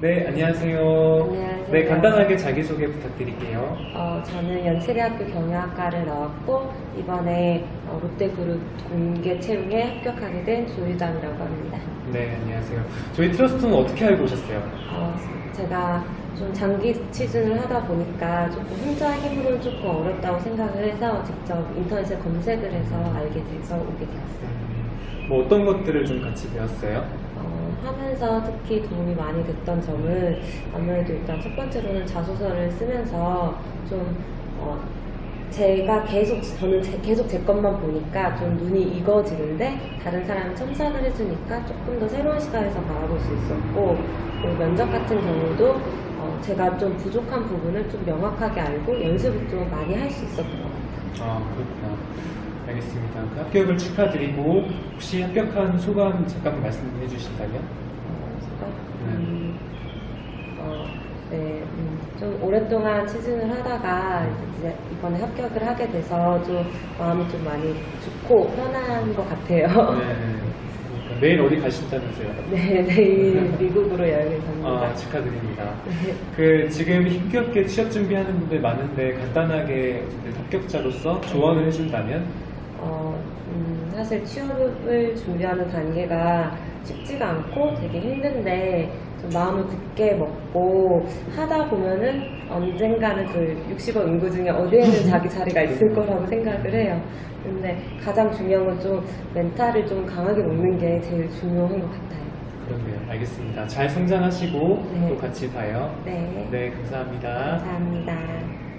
네, 안녕하세요. 안녕하세요. 네, 간단하게 자기소개 부탁드릴게요. 어, 저는 연세대학교 경영학과를 나왔고 이번에 어, 롯데그룹 공개 채용에 합격하게 된 조유담이라고 합니다. 네, 안녕하세요. 저희 트러스트는 어떻게 알고 오셨어요? 어, 제가 좀 장기 취준을 하다 보니까 조금 혼자 힘으로는 조금 어렵다고 생각을 해서 직접 인터넷에 검색을 해서 알게 돼서 오게 되었어요. 음, 뭐 어떤 것들을 좀 같이 배웠어요? 어, 하면서 특히 도움이 많이 됐던 점은 아무래도 일단 첫 번째로는 자소서를 쓰면서 좀 어, 제가 계속 저는 제- 계속 제 것만 보니까 좀 눈이 익어지는데 다른 사람이 첨삭을 해주니까 조금 더 새로운 시각에서 바라볼 수 있었고 그리고 면접 같은 경우도 어, 제가 좀 부족한 부분을 좀 명확하게 알고 연습을 좀 많이 할 수 있었던 것 같아요. 아, 그렇구나. 알겠습니다. 그 합격을 축하드리고 혹시 합격한 소감 잠깐 말씀해 주신다면? 어, 제가, 음, 어, 네, 음, 좀 오랫동안 취준을 하다가 이제 이번에 합격을 하게 돼서 좀 마음이 좀 많이 좋고 편한 것 같아요. 네. 그러니까 내일 어디 가신다면서요? 네, 내일 미국으로 여행을 갑니다. 아, 축하드립니다. 네. 그 지금 힘겹게 취업 준비하는 분들 많은데 간단하게 합격자로서 조언을 해준다면? 어, 음, 사실 취업을 준비하는 단계가 쉽지가 않고 되게 힘든데 좀 마음을 굳게 먹고 하다 보면은 언젠가는 그 60억 인구 중에 어디에는 자기 자리가 있을 거라고 생각을 해요. 근데 가장 중요한 건 좀 멘탈을 좀 강하게 먹는 게 제일 중요한 것 같아요. 그렇네요. 알겠습니다. 잘 성장하시고 네. 또 같이 봐요. 네. 네, 감사합니다. 감사합니다.